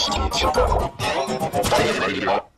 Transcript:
どうしでしょう。